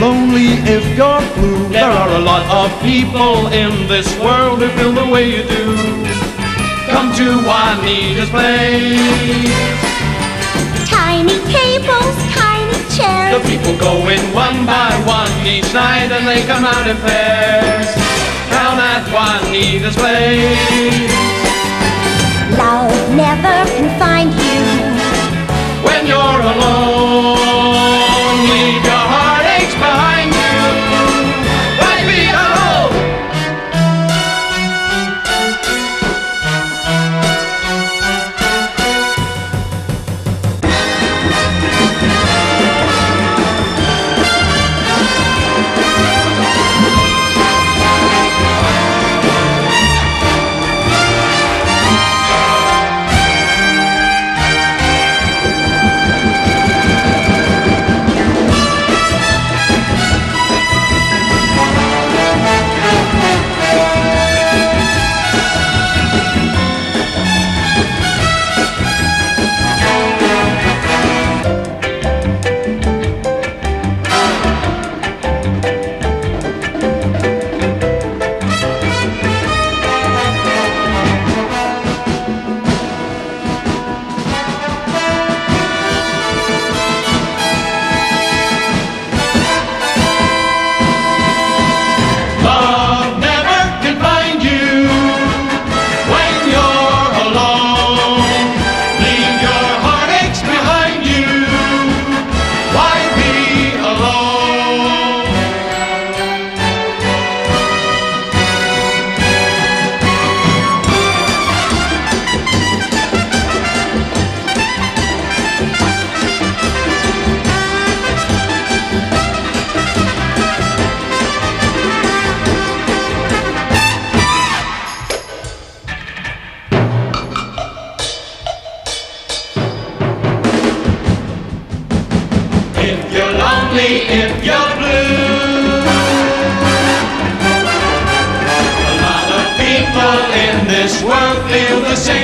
lonely, if you're blue, there are a lot of people in this world who feel the way you do. Come to Juanita's place. Tiny tables, tiny chairs. The people go in one by one each night and they come out in pairs. Down at Juanita's place. Love never can find lonely if you're blue. A lot of people in this world feel the same.